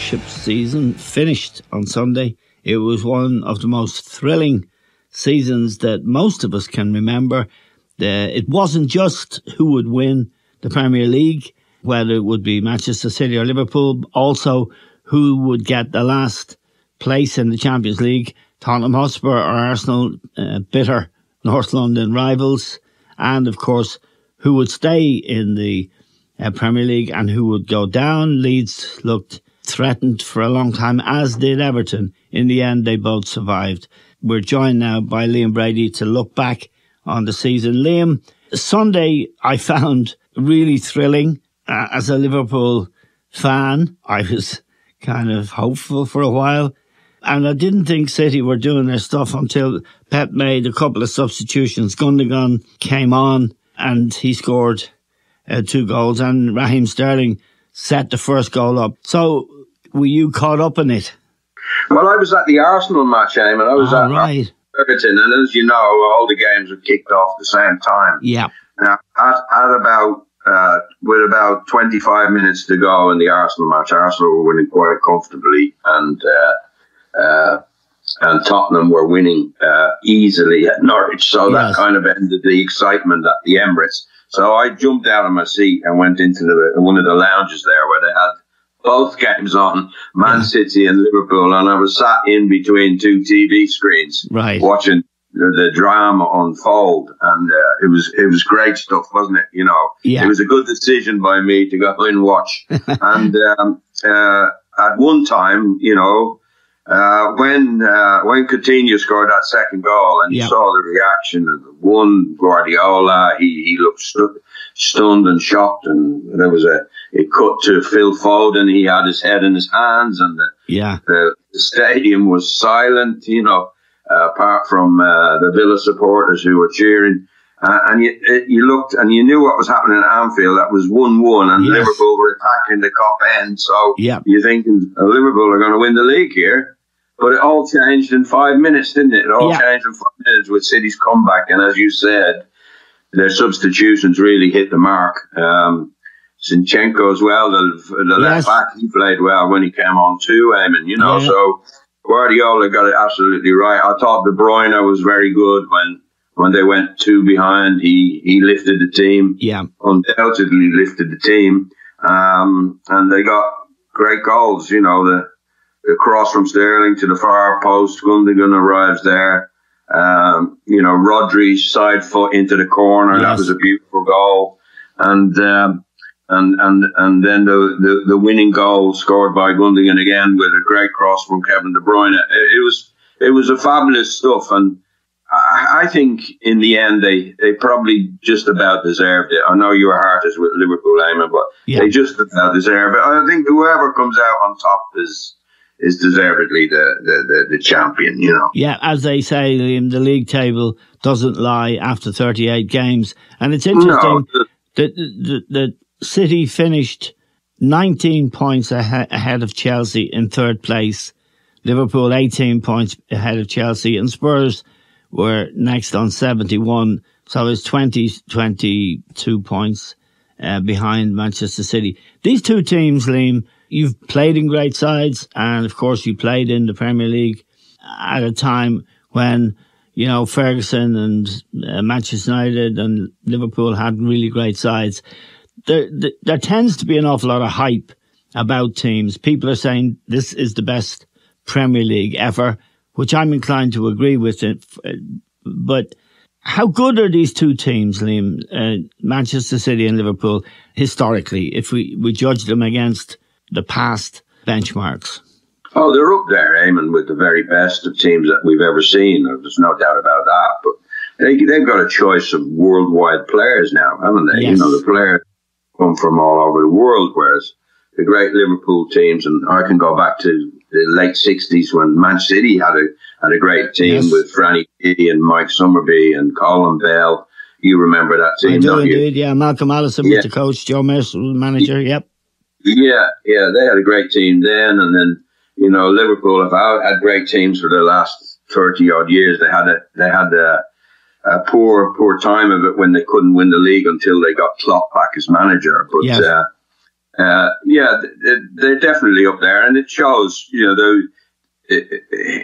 Premiership season finished on Sunday. It was one of the most thrilling seasons that most of us can remember. it wasn't just who would win the Premier League, whether it would be Manchester City or Liverpool, also who would get the last place in the Champions League, Tottenham Hotspur or Arsenal, uh, bitter North London rivals, and of course, who would stay in the uh, Premier League and who would go down. Leeds looked threatened for a long time, as did Everton. In the end, they both survived. We're joined now by Liam Brady to look back on the season. Liam, Sunday I found really thrilling. Uh, as a Liverpool fan, I was kind of hopeful for a while. And I didn't think City were doing their stuff until Pep made a couple of substitutions. Gundogan came on and he scored uh, two goals, and Raheem Sterling set the first goal up. So, were you caught up in it? Well, I was at the Arsenal match, Eamon. I was oh, at right. Everton, and as you know, all the games were kicked off at the same time. Yeah. Now, at, at about uh, with about 25 minutes to go in the Arsenal match, Arsenal were winning quite comfortably, and uh, uh, and Tottenham were winning uh, easily at Norwich. So yes. that kind of ended the excitement at the Emirates. So I jumped out of my seat and went into the, one of the lounges there where they had both games on, Man City and Liverpool, and I was sat in between two TV screens, right. watching the, the drama unfold, and uh, it was it was great stuff, wasn't it? You know, yeah. it was a good decision by me to go and watch. and um, uh, at one time, you know, uh, when uh, when Coutinho scored that second goal and you saw the reaction of one Guardiola, he, he looked stu- stunned and shocked, and there was a it cut to Phil Foden. He had his head in his hands, and the, yeah, the, the stadium was silent. You know, uh, apart from uh, the Villa supporters who were cheering. Uh, and you, it, you looked and you knew what was happening at Anfield. That was 1 1, and yes. Liverpool were attacking the Kop end. So yep. you're thinking oh, Liverpool are going to win the league here. But it all changed in five minutes, didn't it? It all changed in five minutes with City's comeback. And as you said, their substitutions really hit the mark. Um, Zinchenko as well, the, the yes. left back, he played well when he came on too, Eamon, you know. Yeah. So Guardiola got it absolutely right. I thought De Bruyne was very good when when they went two behind. He he lifted the team. Yeah, undoubtedly lifted the team. Um, and they got great goals. You know the across from Sterling to the far post. Gundogan arrives there. Um, you know, Rodri's side foot into the corner. Yes. That was a beautiful goal. And, um, and, and, and then the, the, the, winning goal scored by Gundogan again with a great cross from Kevin De Bruyne. It, it was, it was a fabulous stuff. And I, I think in the end, they, they probably just about deserved it. I know your heart is with Liverpool, Eamon, but yeah. they just about deserve it. I think whoever comes out on top is, is deservedly the, the, the, the, champion, you know. Yeah, as they say, Liam, the league table doesn't lie after 38 games. And it's interesting no. that the, the, City finished 19 points ahead, ahead of Chelsea in third place. Liverpool 18 points ahead of Chelsea and Spurs were next on 71. So it's 20, 22 points uh, behind Manchester City. These two teams, Liam, you've played in great sides, and of course, you played in the Premier League at a time when you know Ferguson and uh, Manchester United and Liverpool had really great sides. There, there, there tends to be an awful lot of hype about teams. People are saying this is the best Premier League ever, which I'm inclined to agree with. It, but how good are these two teams, Liam, uh, Manchester City and Liverpool, historically, if we, we judge them against the past benchmarks? Oh, they're up there, Eamon, with the very best of teams that we've ever seen. There's no doubt about that. But they, they've got a choice of worldwide players now, haven't they? Yes. You know, the players come from all over the world, whereas the great Liverpool teams, and I can go back to the late 60s when Man City had a had a great team yes. with Franny and Mike Summerbee and Colin Bell. You remember that team, I do don't indeed, you? yeah. Malcolm Allison yeah. was the coach, Joe Mercer was the manager, yep. Yeah, yeah, they had a great team then, and then you know Liverpool have had great teams for the last thirty odd years. They had a they had a, a, poor poor time of it when they couldn't win the league until they got Klopp back as manager. But yes. uh, uh, yeah, they're definitely up there, and it shows. You know,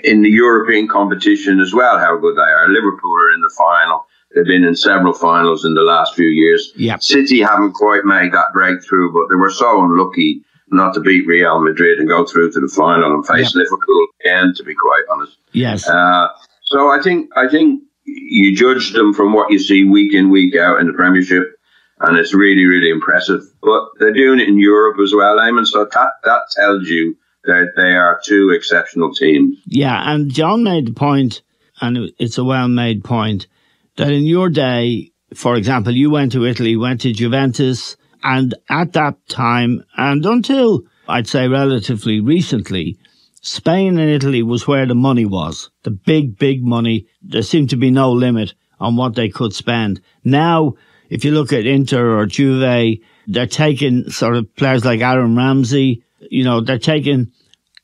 in the European competition as well how good they are. Liverpool are in the final. They've been in several finals in the last few years. Yep. City haven't quite made that breakthrough, but they were so unlucky not to beat Real Madrid and go through to the final and face yep. Liverpool again. To be quite honest, yes. Uh, so I think I think you judge them from what you see week in week out in the Premiership and it's really, really impressive. But they're doing it in Europe as well, Eamon. So that that tells you that they are two exceptional teams. Yeah, and John made the point, and it's a well made point, that in your day, for example, you went to Italy, went to Juventus, and at that time, and until I'd say relatively recently, Spain and Italy was where the money was. The big, big money. There seemed to be no limit on what they could spend. Now if you look at Inter or Juve, they're taking sort of players like Aaron Ramsey. You know, they're taking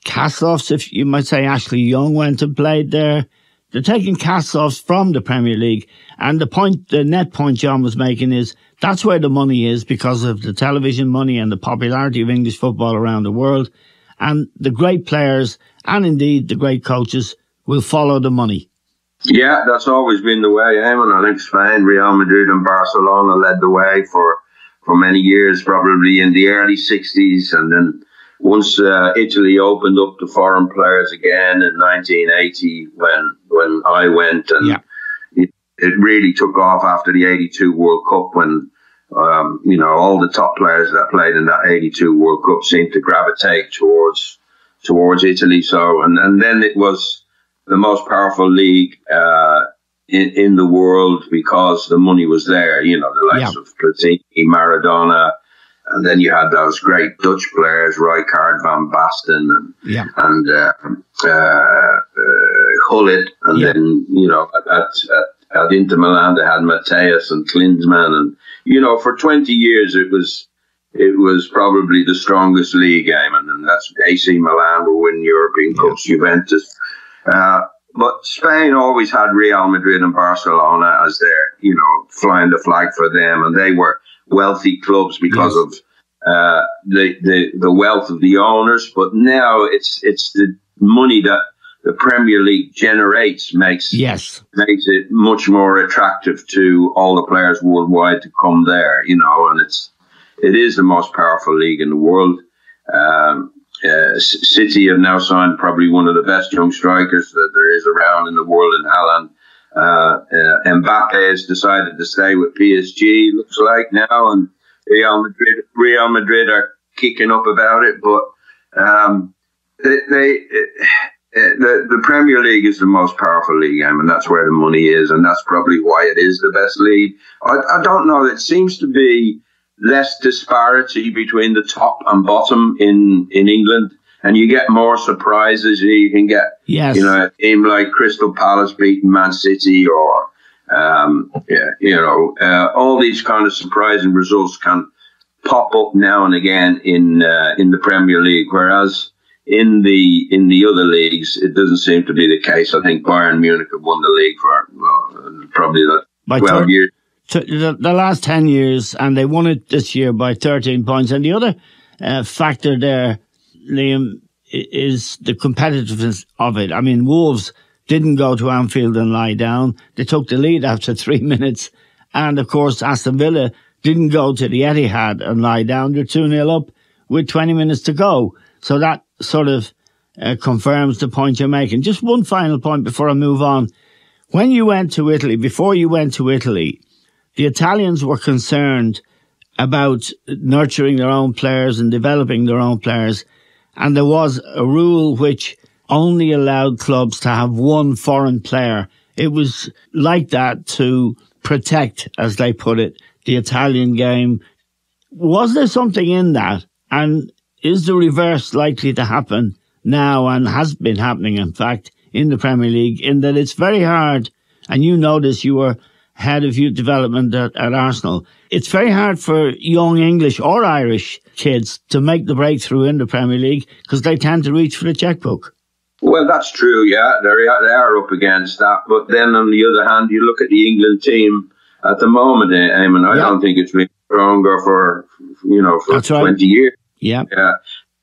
cast-offs. If you might say Ashley Young went and played there. They're taking cast-offs from the Premier League. And the point, the net point John was making is that's where the money is because of the television money and the popularity of English football around the world. And the great players and indeed the great coaches will follow the money. Yeah, that's always been the way, Eamon. I think Spain, Real Madrid, and Barcelona led the way for for many years, probably in the early '60s, and then once uh, Italy opened up to foreign players again in 1980, when when I went, and yeah. it, it really took off after the '82 World Cup when. Um, you know, all the top players that played in that 82 World Cup seemed to gravitate towards towards Italy. So, and, and then it was the most powerful league uh, in, in the world because the money was there. You know, the likes yeah. of Platini, Maradona, and then you had those great Dutch players, Roy Rijkaard, Van Basten, and yeah. and uh, uh, Gullit, and yeah. then you know at, at, at Inter Milan they had Matthäus and Klinsmann, and you know for twenty years it was it was probably the strongest league game, and, and that's AC Milan will win European yeah. Cups, Juventus uh, but Spain always had Real Madrid and Barcelona as their, you know, flying the flag for them, and they were wealthy clubs because yes. of uh, the, the the wealth of the owners. But now it's it's the money that the Premier League generates makes yes makes it much more attractive to all the players worldwide to come there. You know, and it's it is the most powerful league in the world. Um, uh, City have now signed probably one of the best young strikers that there is around in the world in Haaland. Uh, uh, Mbappe has decided to stay with PSG, looks like now, and Real Madrid, Real Madrid are kicking up about it, but um, they, they uh, the, the Premier League is the most powerful league, I mean, that's where the money is, and that's probably why it is the best league. I, I don't know. It seems to be less disparity between the top and bottom in, in England. And you get more surprises. You can get, yes. you know, a team like Crystal Palace beating Man City or, um, yeah, you know, uh, all these kind of surprising results can pop up now and again in, uh, in the Premier League. Whereas in the, in the other leagues, it doesn't seem to be the case. I think Bayern Munich have won the league for, well, probably 12 years the, the last 10 years, and they won it this year by 13 points. And the other uh, factor there, Liam, is the competitiveness of it. I mean, Wolves didn't go to Anfield and lie down. They took the lead after three minutes. And of course, Aston Villa didn't go to the Etihad and lie down. They're 2 0 up with 20 minutes to go. So that sort of uh, confirms the point you're making. Just one final point before I move on. When you went to Italy, before you went to Italy, the Italians were concerned about nurturing their own players and developing their own players. And there was a rule which only allowed clubs to have one foreign player. It was like that to protect, as they put it, the Italian game. Was there something in that? And is the reverse likely to happen now and has been happening, in fact, in the Premier League, in that it's very hard. And you notice you were head of youth development at, at Arsenal. It's very hard for young English or Irish kids to make the breakthrough in the Premier League because they tend to reach for the checkbook. Well, that's true, yeah. They're, they are up against that. But then on the other hand, you look at the England team at the moment, eh, I mean, I yeah. don't think it's been stronger for you know for That's right. twenty years. Yeah. Yeah,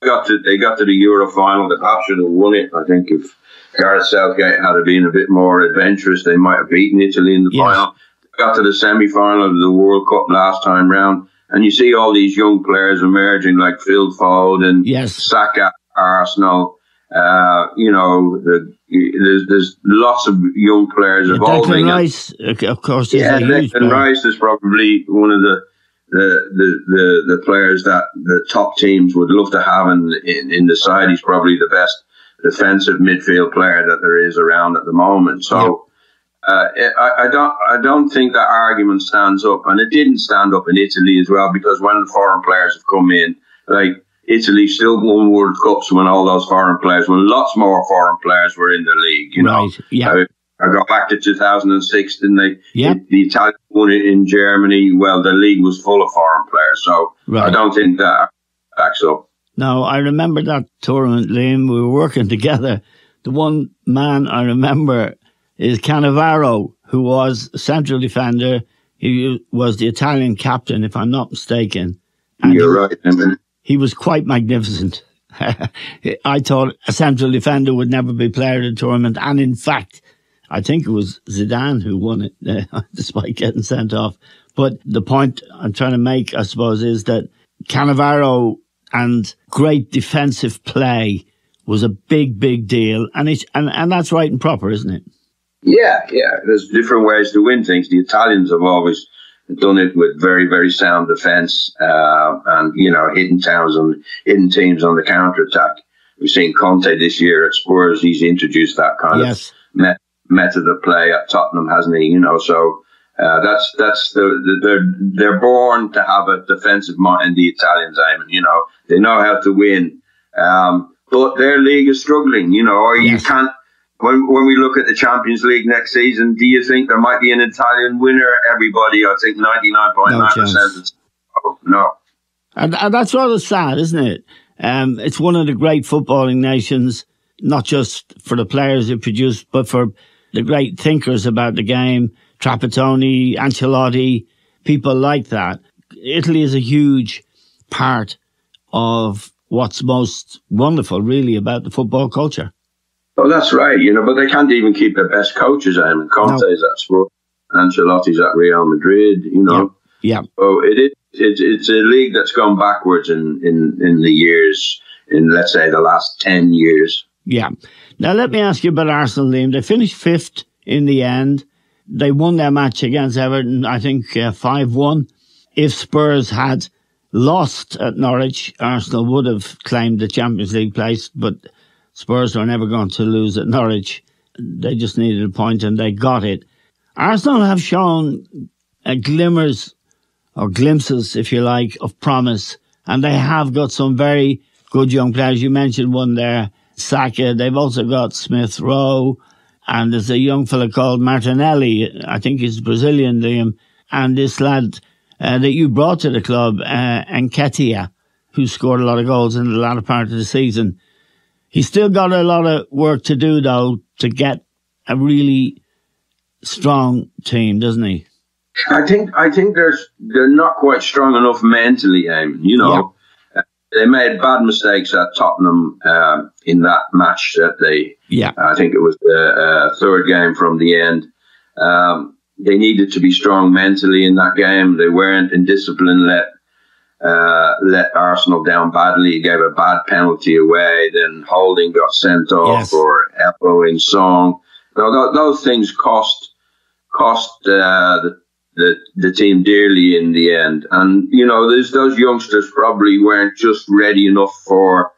they got to they got to the Euro final. They perhaps should have won it. I think if Gareth Southgate had been a bit more adventurous, they might have beaten Italy in the Yes. final. Got to the semi final of the World Cup last time round, and you see all these young players emerging like Phil Foden, Yes. Saka, Arsenal. Uh, you know, the, there's there's lots of young players Declan evolving. and- Rice, uh, of course, is yeah, a huge Declan. Rice is probably one of the the, the the the players that the top teams would love to have in, in in the side. He's probably the best defensive midfield player that there is around at the moment. So. Uh, I, I don't. I don't think that argument stands up, and it didn't stand up in Italy as well because when the foreign players have come in, like Italy still won World Cups when all those foreign players, when lots more foreign players were in the league. You know, Yeah. I, I got back to 2006, didn't they? Yeah. The, the Italians won it in Germany. Well, the league was full of foreign players, so I don't think that backs up. Now, I remember that tournament, Liam. We were working together. The one man I remember is Cannavaro, who was central defender. He was the Italian captain, if I'm not mistaken. And You're right. I mean, he was quite magnificent. I thought a central defender would never be player of the tournament. And in fact, I think it was Zidane who won it, uh, despite getting sent off. But the point I'm trying to make, I suppose, is that Cannavaro and great defensive play was a big, big deal. And it's, and, and that's right and proper, isn't it? yeah, yeah. There's different ways to win things. The Italians have always done it with very, very sound defence uh, and you know hitting towns and hitting teams on the counter attack. We've seen Conte this year at Spurs. He's introduced that kind of me- method of play at Tottenham, hasn't he? You know, so uh, that's that's the, the they're they're born to have a defensive mind. The Italians, I mean, you know, they know how to win, um, but their league is struggling. You know, or you can't. When, when we look at the Champions League next season, do you think there might be an Italian winner? Everybody, I think ninety nine point nine No percent. No. And, and that's rather sad, isn't it? Um, it's one of the great footballing nations, not just for the players it produced, but for the great thinkers about the game, Trapattoni, Ancelotti, people like that. Italy is a huge part of what's most wonderful, really, about the football culture. Oh, that's right. You know, but they can't even keep their best coaches. I mean, Conte's at Spurs, Ancelotti's at Real Madrid. You know, Yeah. so it is. It's, it's a league that's gone backwards in, in, in the years, in let's say the last ten years. Yeah. Now let me ask you about Arsenal, Liam. They finished fifth in the end. They won their match against Everton, I think uh, five one. If Spurs had lost at Norwich, Arsenal would have claimed the Champions League place, but Spurs were never going to lose at Norwich. They just needed a point and they got it. Arsenal have shown uh, glimmers or glimpses, if you like, of promise, and they have got some very good young players. You mentioned one there, Saka. They've also got Smith Rowe, and there's a young fella called Martinelli. I think he's Brazilian, Liam, and this lad uh, that you brought to the club, uh, Nketiah, who scored a lot of goals in the latter part of the season. He's still got a lot of work to do, though, to get a really strong team, doesn't he? I think I think there's they're not quite strong enough mentally. Eamon, you know, Uh, they made bad mistakes at Tottenham uh, in that match that they Yeah. I think it was the uh, third game from the end. Um, they needed to be strong mentally in that game. They weren't in discipline. Let uh, let Arsenal down badly. Gave a bad penalty away. Then Holding got sent off Yes. for elbowing Son. So tho- those things cost cost uh, the, the the team dearly in the end. And you know, there's those youngsters probably weren't just ready enough for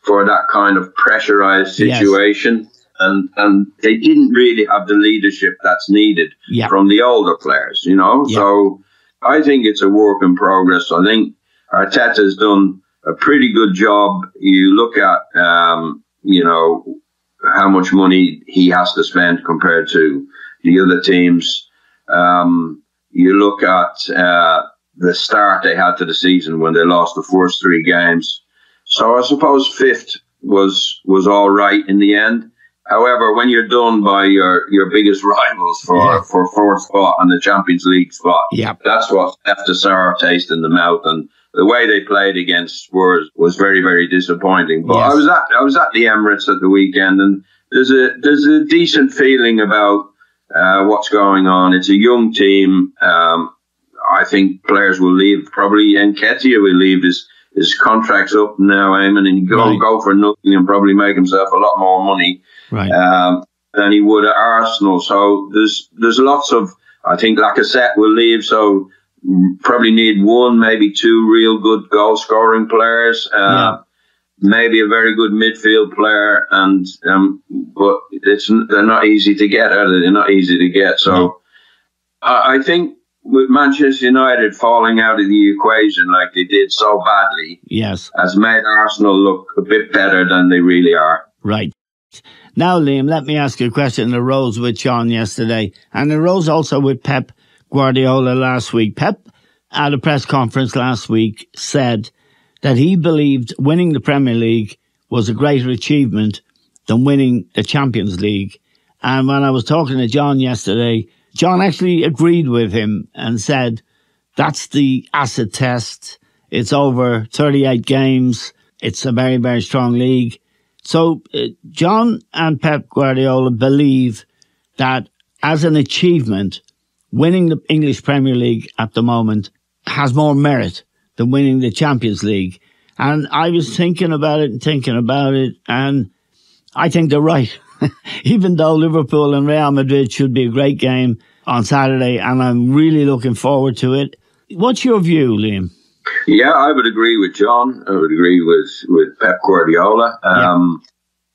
for that kind of pressurized Yes. situation. And and they didn't really have the leadership that's needed Yeah. from the older players, you know. Yeah. So I think it's a work in progress. I think Arteta's done a pretty good job. You look at um, you know how much money he has to spend compared to the other teams. Um, you look at uh, the start they had to the season when they lost the first three games. So I suppose fifth was was all right in the end. However, when you're done by your, your biggest rivals for, Yeah. for fourth spot and the Champions League spot, Yep. that's what left a sour taste in the mouth. And the way they played against Spurs was very, very disappointing. But Yes. I was at I was at the Emirates at the weekend, and there's a there's a decent feeling about uh, what's going on. It's a young team. Um, I think players will leave. Probably Nketiah will leave. His his contract's up now, Eamon, and go Right. go for nothing and probably make himself a lot more money Right. um, than he would at Arsenal. So there's there's lots of I think Lacazette will leave, so probably need one, maybe two real good goal scoring players. Uh, Yeah. Maybe a very good midfield player, and um, but it's they're not easy to get. Are they? They're not easy to get. So No. I I think with Manchester United falling out of the equation like they did so badly yes. has made Arsenal look a bit better than they really are. Right. Now, Liam, let me ask you a question that arose with John yesterday, and it arose also with Pep Guardiola last week. Pep, at a press conference last week, said that he believed winning the Premier League was a greater achievement than winning the Champions League. And when I was talking to John yesterday, John actually agreed with him and said that's the acid test. It's over 38 games. It's a very, very strong league. So uh, John and Pep Guardiola believe that as an achievement, winning the English Premier League at the moment has more merit than winning the Champions League. And I was thinking about it and thinking about it, and I think they're right. Even though Liverpool and Real Madrid should be a great game on Saturday, and I'm really looking forward to it. What's your view, Liam? Yeah, I would agree with John. I would agree with, with Pep Guardiola. Um,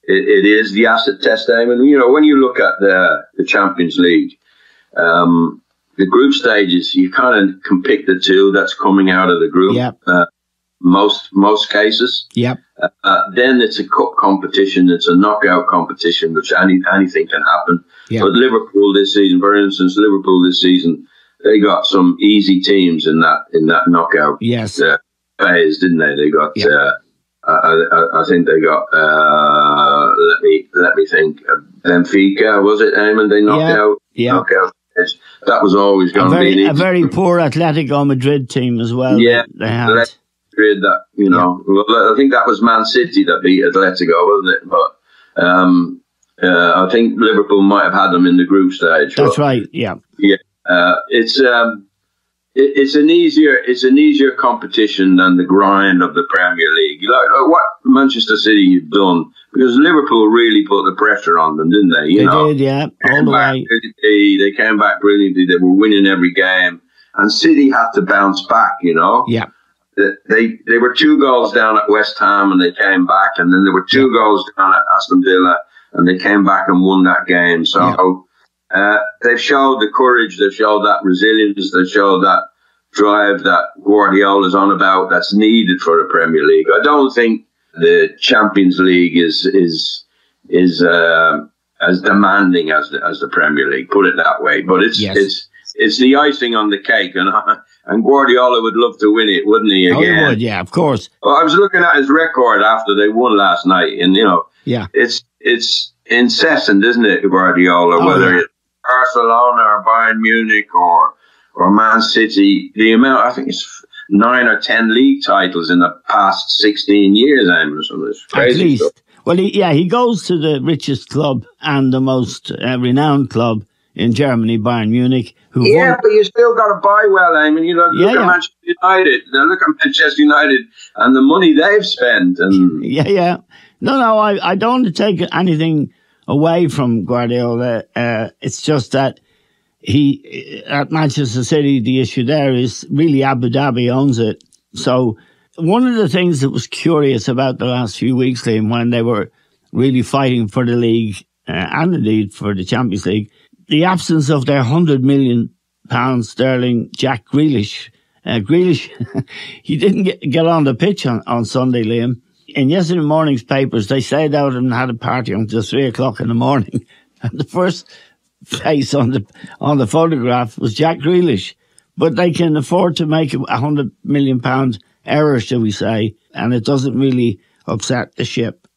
it, it is the asset test time. And, you know, when you look at the, the Champions League, um, the group stages, you kind of can pick the two that's coming out of the group. Yep. Uh, most, most cases. Yep. Uh, then it's a cup competition. It's a knockout competition, which any, anything can happen. Yeah. But Liverpool this season, for instance, Liverpool this season, they got some easy teams in that in that knockout Yes. uh, phase, didn't they? They got. Yeah. Uh, I, I, I think they got. Uh, let me let me think. Uh, Benfica was it? Eamon? They knocked out. Yeah. Knockout. That was always going to be a very poor Atletico Madrid team as well. Yeah. They had. Grid that you know. Well, I think that was Man City that beat Atletico, wasn't it? But um, uh, I think Liverpool might have had them in the group stage. That's but- right. Yeah. Uh, it's um, it, it's an easier it's an easier competition than the grind of the Premier League. Like, like what Manchester City have done because Liverpool really put the pressure on them, didn't they? You they know, did. Yeah. All came the back way. they came back brilliantly. They were winning every game, and City had to bounce back. You know, Yeah. They- they were two goals down at West Ham, and they came back, and then there were two goals down at Aston Villa, and they came back and won that game. So. Uh, they've showed the courage, they've showed that resilience, they've showed that drive that Guardiola's on about that's needed for the Premier League. I don't think the Champions League is is is uh, as demanding as the, as the Premier League. Put it that way. But it's Yes. it's it's the icing on the cake, and and Guardiola would love to win it, wouldn't he? Oh, Again. he would. Yeah. Of course. Well, I was looking at his record after they won last night, and you know Yeah. it's it's incessant, isn't it, Guardiola? Oh, whether yeah. it's Barcelona or Bayern Munich or or Man City, the amount I think it's nine or ten league titles in the past sixteen years. I'm so it's At crazy. least. stuff. Well, he, yeah, he goes to the richest club and the most uh, renowned club in Germany, Bayern Munich, who Yeah, won. but you still got to buy well. I mean, you look, Yeah, look yeah. at Manchester United. Now look at Manchester United and the money they've spent. And Yeah, yeah. No, no, I, I don't want to take anything away from Guardiola. Uh, it's just that he, at Manchester City, the issue there is really Abu Dhabi owns it. So one of the things that was curious about the last few weeks, Liam, when they were really fighting for the league uh, and indeed for the Champions League, the absence of their hundred million pounds sterling Jack Grealish. Uh, Grealish, he didn't get, get on the pitch on, on Sunday, Liam. In yesterday morning's papers, they stayed out and had a party until three o'clock in the morning. And the first face on the on the photograph was Jack Grealish. But they can afford to make a hundred million pound error, shall we say, and it doesn't really upset the ship.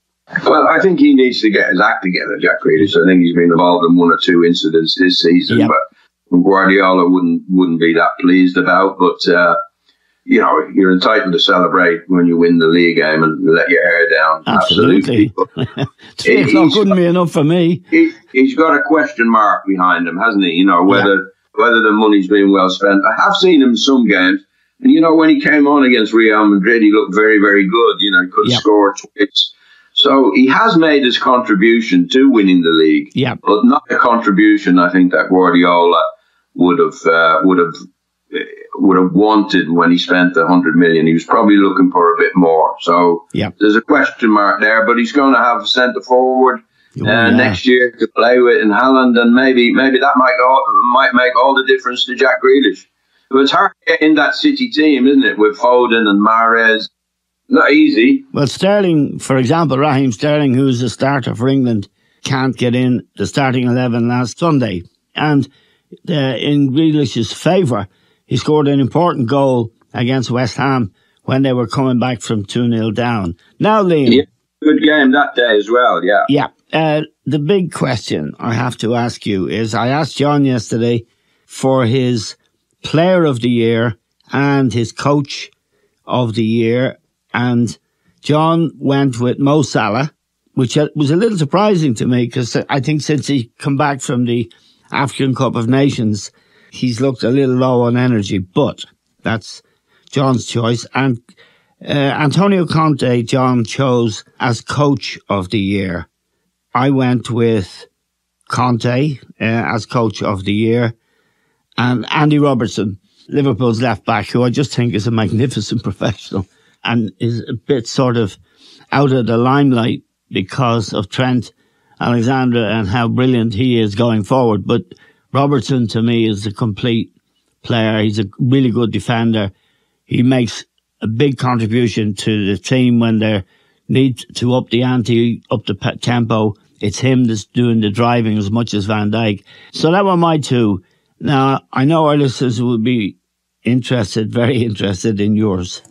Well, I think he needs to get his act together, Jack Grealish. I think he's been involved in one or two incidents this season, Yep. but Guardiola wouldn't wouldn't be that pleased about. But uh, you know, you're entitled to celebrate when you win the league game and let your hair down. Absolutely. O'clock He's- wouldn't be enough for me. he, he's got a question mark behind him, hasn't he? You know whether whether the money's been well spent. I have seen him in some games, and you know when he came on against Real Madrid, he looked very very good. You know, he could have Yeah. scored twice. So he has made his contribution to winning the league, Yeah. but not a contribution I think that Guardiola would have uh, would have uh, would have wanted when he spent the hundred million. He was probably looking for a bit more. So Yeah. there's a question mark there, but he's going to have a centre forward Oh, uh, yeah. next year to play with in Haaland, and maybe maybe that might all, might make all the difference to Jack Grealish. But it's hard to get in that City team, isn't it? With Foden and Mahrez, not easy. Well, Sterling, for example, Raheem Sterling, who's the starter for England, can't get in the starting 11 last Sunday. And uh, in Grealish's favour, he scored an important goal against West Ham when they were coming back from 2 0 down. Now, Liam. Yeah, good game that day as well. Yeah. Yeah. Uh, the big question I have to ask you is I asked John yesterday for his player of the year and his coach of the year. And John went with Mo Salah, which uh, was a little surprising to me because I think since he come back from the African Cup of Nations, he's looked a little low on energy, but that's John's choice. And uh, Antonio Conte, John chose as coach of the year. I went with Conte uh, as coach of the year and Andy Robertson, Liverpool's left back, who I just think is a magnificent professional and is a bit sort of out of the limelight because of Trent Alexander-Arnold how brilliant he is going forward. But Robertson to me is a complete player. He's a really good defender. He makes a big contribution to the team when they need to up the ante, up the tempo. It's him that's doing the driving as much as Van Dijk. So that were my two. Now, I know our listeners will be interested, very interested in yours.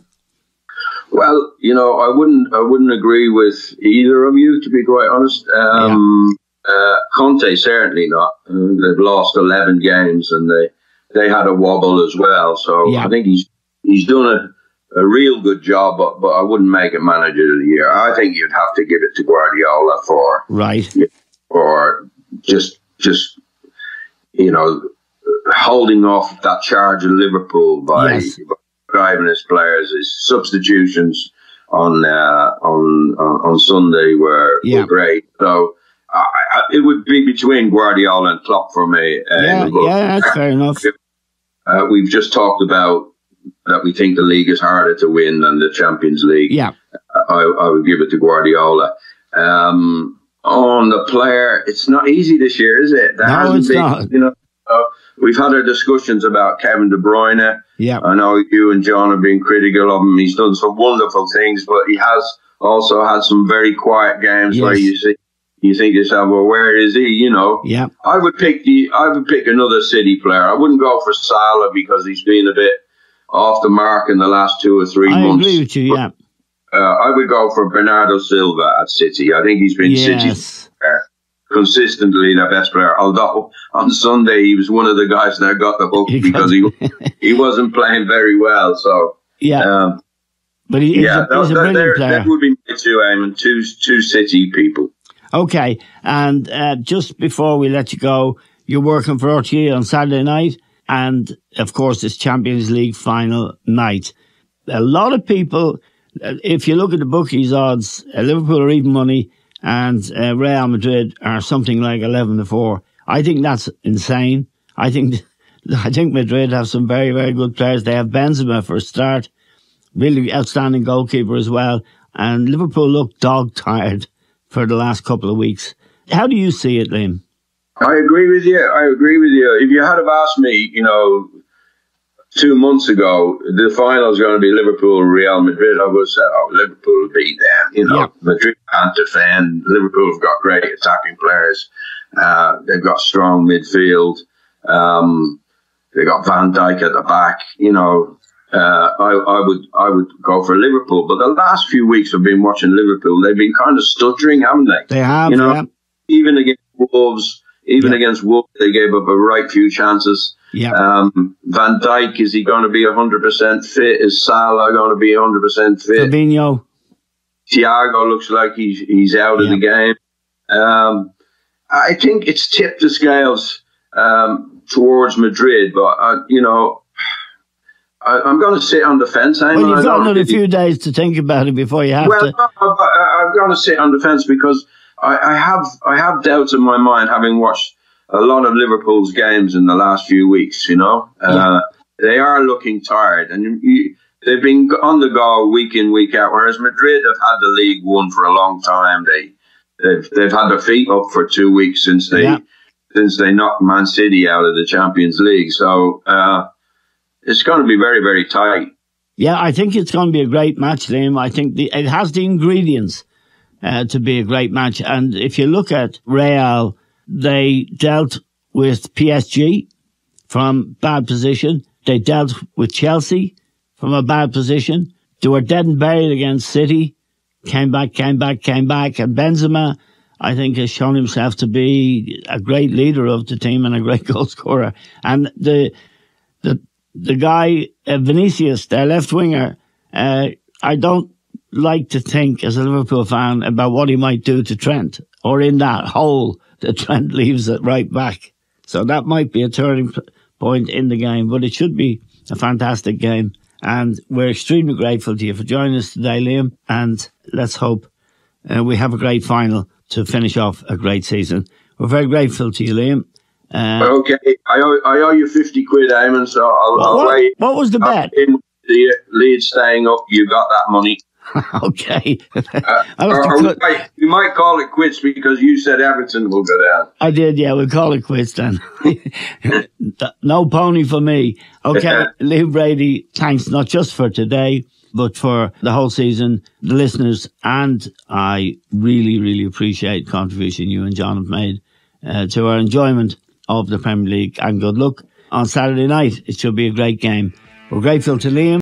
Well, you know, I wouldn't I wouldn't agree with either of you, to be quite honest. Um, uh, Conte certainly not. They've lost eleven games, and they they had a wobble as well. So Yeah. I think he's he's done a, a real good job, but but I wouldn't make it manager of the year. I think you'd have to give it to Guardiola for Right. or just just you know holding off that charge of Liverpool by Yes. Driving his players. His substitutions on uh, on, on Sunday were, Yeah. were great. So I, I, it would be between Guardiola and Klopp for me. uh, Yeah, yeah, that's fair enough. Uh, we've just talked about that we think the league is harder to win than the Champions League. Yeah. I, I would give it to Guardiola. Um, on the player, it's not easy this year, is it? There No, hasn't it's been, not. You know, we've had our discussions about Kevin De Bruyne. Yeah. I know you and John have been critical of him. He's done some wonderful things, but he has also had some very quiet games where you see, you think to yourself, well, where is he? You know, Yeah. I would pick the, I would pick another City player. I wouldn't go for Salah because he's been a bit off the mark in the last two or three I months. agree with you. Yeah. Uh, I would go for Bernardo Silva at City. I think he's been City's Yes. player, consistently their best player. Although on Sunday he was one of the guys that got the hook because he he wasn't playing very well. So Yeah. um, But he, he's, yeah, a, he's a that, brilliant there- player. that would be my two aim two two City people. Okay, and uh, just before we let you go, you're working for RTE on Saturday night, and of course it's Champions League final night. A lot of people, uh, if you look at the bookies odds, uh, Liverpool are even money, and uh, Real Madrid are something like eleven to four. I think that's insane. I think I think Madrid have some very very good players. They have Benzema for a start, really outstanding goalkeeper as well, and Liverpool look dog tired for the last couple of weeks. How do you see it, Liam? I agree with you. I agree with you. If you had have asked me, you know, two months ago, the final is going to be Liverpool Real Madrid, I would have said, oh, Liverpool will beat them. You know, Yeah. Madrid can't defend. Liverpool have got great attacking players. Uh, they've got strong midfield. Um, they got Van Dijk at the back. You know, uh, I, I, would I would go for Liverpool. But the last few weeks I've been watching Liverpool. They've been kind of stuttering, haven't they? They have. You know, yeah. even against Wolves, even Yeah. against Wolves, they gave up a right few chances. Yeah. Um, Van Dijk is he going to be hundred percent fit? Is Salah going to be hundred percent fit? Fabinho. Thiago looks like he's he's out of the game. Um, I think it's tipped the scales um, towards Madrid, but uh, you know, I, I'm going to sit on the fence. Eamon. Well, you've got another few days to think about it before you have well, to. no, I, I'm going to sit on the fence because I, I have I have doubts in my mind, having watched a lot of Liverpool's games in the last few weeks. You know, uh, they are looking tired, and you, they've been on the go week in week out. Whereas Madrid have had the league won for a long time. They they've they've had their feet up for two weeks since they Yeah. since they knocked Man City out of the Champions League. So uh, it's going to be very very tight. Yeah, I think it's going to be a great match, Liam. I think the, it has the ingredients uh, to be a great match. And if you look at Real, they dealt with PSG from bad position. They dealt with Chelsea from a bad position. They were dead and buried against City. Came back, came back, came back. And Benzema, I think, has shown himself to be a great leader of the team and a great goal scorer. And the the the guy uh, Vinicius, their left winger, uh, I don't like to think as a Liverpool fan about what he might do to Trent or in that hole that Trent leaves it right back. So that might be a turning point in the game, but it should be a fantastic game. And we're extremely grateful to you for joining us today, Liam. And let's hope uh, we have a great final to finish off a great season. We're very grateful to you, Liam. Uh, Okay, I owe, I owe you fifty quid, Eamon. So I'll, what, I'll wait. what was the bet? In the Leeds staying up, you got that money. okay. Uh, I'll have or we, might, we might call it quits because you said Everton will go down. I did, yeah. We'll call it quits then. no pony for me. Okay, Liam Brady, thanks not just for today, but for the whole season, the listeners, and I really, really appreciate the contribution you and John have made uh, to our enjoyment of the Premier League. And good luck on Saturday night. It should be a great game. We're grateful to Liam.